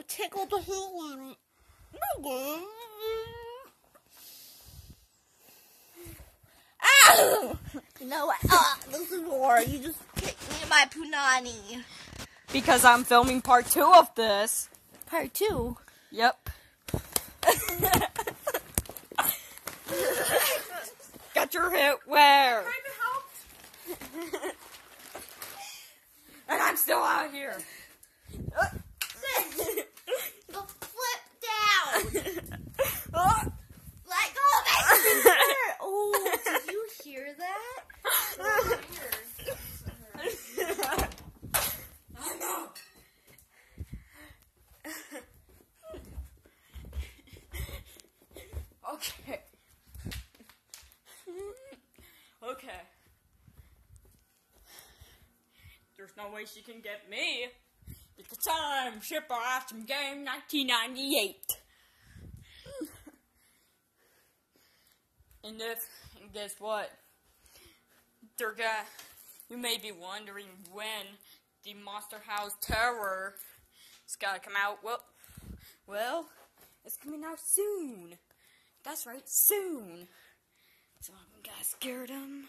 will tickle the hell out of it. Ow! You know what? Ah, this is war. You just kicked me in my punani. Because I'm filming part two of this. Part two. Yep. Got your hit where? and I'm still out here. Oh. Let go of it. oh, did you hear that? Okay. okay. There's no way she can get me. It's the time super awesome game 1998. And if and guess what? They're gonna you may be wondering when the Monster House Terror is gonna come out. Well, well, it's coming out soon. That's right, soon. So I'm gonna scare them.